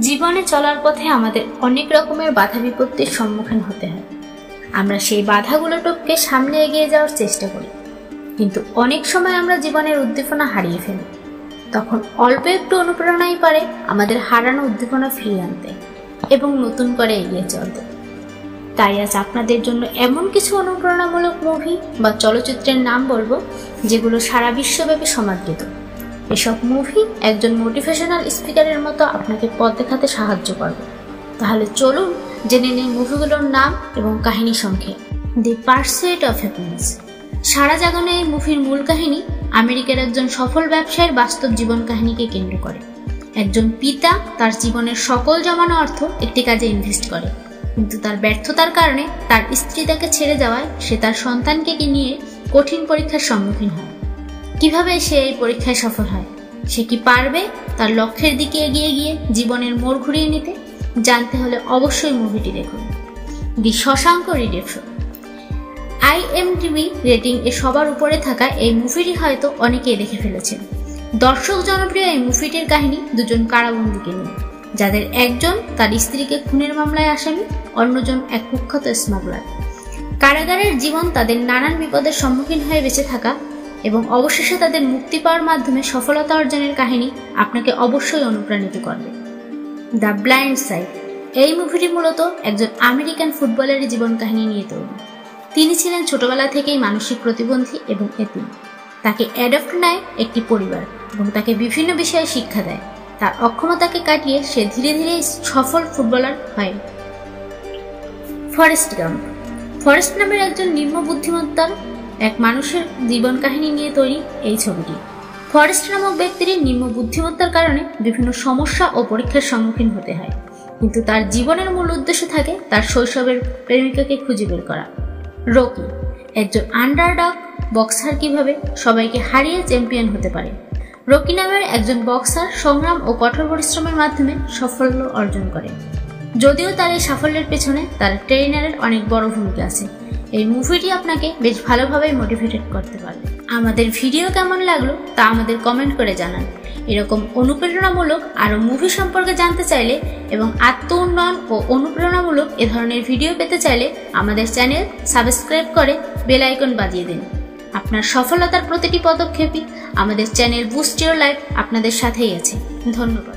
জীবনে চলার পথে আমাদের অনেক রকমের বাধা বিপত্তির সম্মুখীন হতে হয়। আমরা সেই বাধাগুলো টপকে সামনে এগিয়ে যাওয়ার চেষ্টা করি। কিন্তু অনেক সময় আমরা জীবনের উদ্দীপনা হারিয়ে ফেলি। তখন অল্প একটু অনুপ্রেরণাই পারে আমাদের হারানো উদ্দীপনা ফিরিয়ে আনতে এবং নতুন করে এগিয়ে চলতে। তাই আজ আপনাদের জন্য এমন কিছু অনুপ্রেরণামূলক মুভি বা চলচ্চিত্রের নাম বলব, যেগুলো সারা বিশ্বব্যাপী সমাদৃত। এসব মুভি একজন মোটিভেশনাল স্পিকারের মতো আপনাকে পথ দেখাতে সাহায্য করবে। তাহলে চলুন জেনে নিন মুভিগুলোর নাম এবং কাহিনী সংক্ষেপ দি পার্সেট অফ হ্যাপিনেস সারা জাগানো এই মুভির মূল কাহিনী আমেরিকার একজন সফল ব্যবসায়ীর বাস্তব জীবন কাহিনীকে কেন্দ্র করে। একজন পিতা তার জীবনের সকল জমানো অর্থ একটি কাজে ইনভেস্ট করে। কিন্তু তার ব্যর্থতার কারণে তার স্ত্রী তাকে ছেড়ে যাওয়ায় সে তার সন্তানকে নিয়ে কঠিন পরীক্ষার সম্মুখীন হয়। কীভাবে সে এই পরীক্ষায় সফল হয়? সে কি পারবে তার লক্ষ্যের দিকে এগিয়ে গিয়ে জীবনের মোড় ঘুরিয়ে নিতে? জানতে হলে অবশ্যই মুভিটি দেখুন। The Shawshank redemption IMDb rating এ সবার উপরে থাকা এই মুভিটি হয়তো অনেকেই দেখে ফেলেছেন। দর্শক জনপ্রিয় এই মুভিটির কাহিনী দুজন কারাবন্দীকে নিয়ে। যাদের একজন তার স্ত্রীকে খুনের মামলায় আসামি, অন্যজন এক কুখ্যাত স্মাগলার কারাগারের জীবন তাদের নানান বিপদের সম্মুখীন হয়ে বেঁচে থাকা এবং অবশেষে তাদের মুক্তি পাওয়ার মাধ্যমে সফলতা অর্জনের কাহিনী আপনাকে অবশ্যই অনুপ্রাণিত করবে। The blind side. এই মুভিটি মূলত একজন আমেরিকান ফুটবলের জীবন কাহিনী নিয়ে তৈরি। তিনি ছিলেন ছোটবেলা থেকেই মানসিক প্রতিবন্ধী এবং এতিম। তাকে অ্যাডপ্ট নেয় একটি পরিবার এবং তাকে বিভিন্ন বিষয়ে শিক্ষা দেয়। তার অক্ষমতাকে কাটিয়ে সে ধীরে ধীরে সফল ফুটবলার হয়। Forrest Gump. ফরেস্ট নামের একজন নিম্ন বুদ্ধিমত্তার এক মানুষের জীবন কাহিনী নিয়ে তৈরি এই ছবিটি। ফরেস্ট নামক ব্যক্তির নিম্ন বুদ্ধিমত্তার কারণে বিভিন্ন সমস্যা ও পরীক্ষার সম্মুখীন হতে হয়। কিন্তু তার জীবনের মূল উদ্দেশ্য থাকে তার শৈশবের প্রেমিকাকে খুঁজে বের করা। রকি, একজন আন্ডারডগ বক্সার কীভাবে সবাইকে হারিয়ে চ্যাম্পিয়ন হতে পারে? রকি নামের একজন বক্সার সংগ্রাম ও কঠোর পরিশ্রমের মাধ্যমে সাফল্য অর্জন করে। যদিও তার এই সাফল্যের পেছনে তার ট্রেনারের অনেক বড় ভূমিকা আছে। এই মুভিটি আপনাকে বেশ ভালোভাবে মোটিভেটেড করতে পারবে আমাদের ভিডিও কেমন লাগল তা আমাদের কমেন্ট করে জানান। এরকম অনুপ্রেরণামূলক আরও মুভি সম্পর্কে জানতে চাইলে এবং আত্ম উন্নয়ন ও অনুপ্রেরণামূলক এ ধরনের ভিডিও পেতে চাইলে আমাদের চ্যানেল সাবস্ক্রাইব করে বেল আইকন বাজিয়ে দিন। আপনার সফলতার প্রতিটি পদক্ষেপই আমাদের চ্যানেল বুস্ট লাইফ আপনাদের সাথেই আছে। ধন্যবাদ।